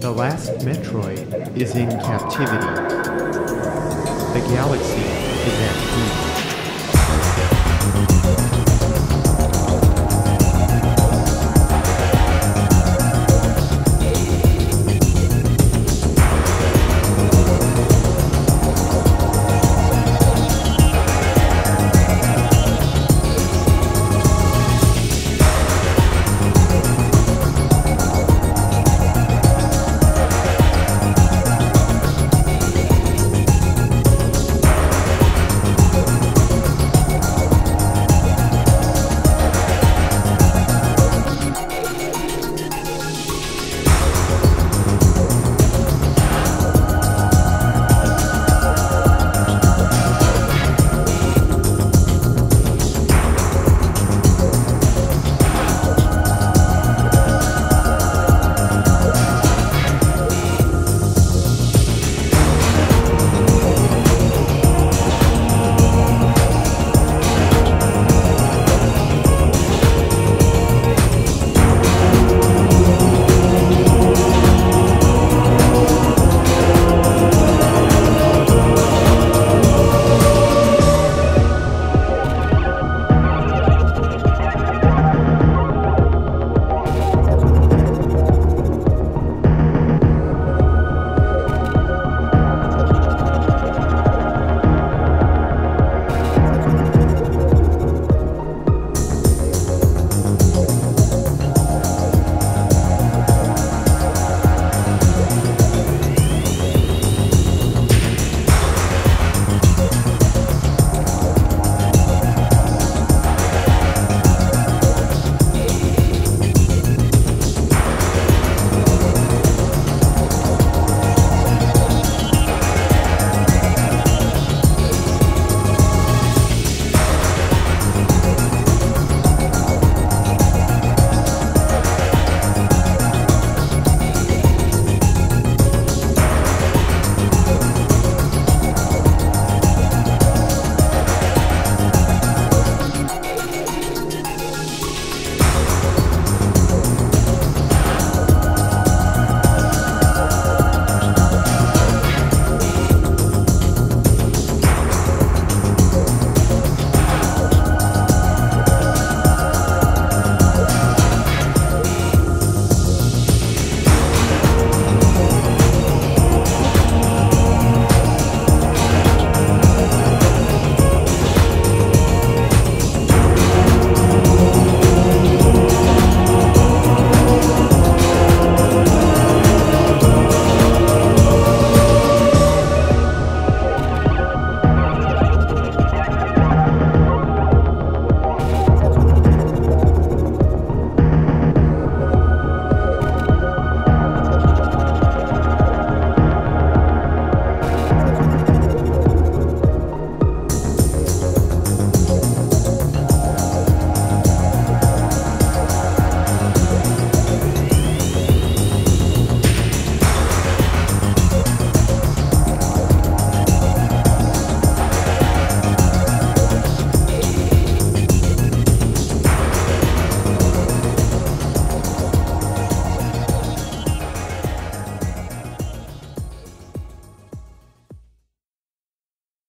The last Metroid is in captivity. The galaxy is at peace.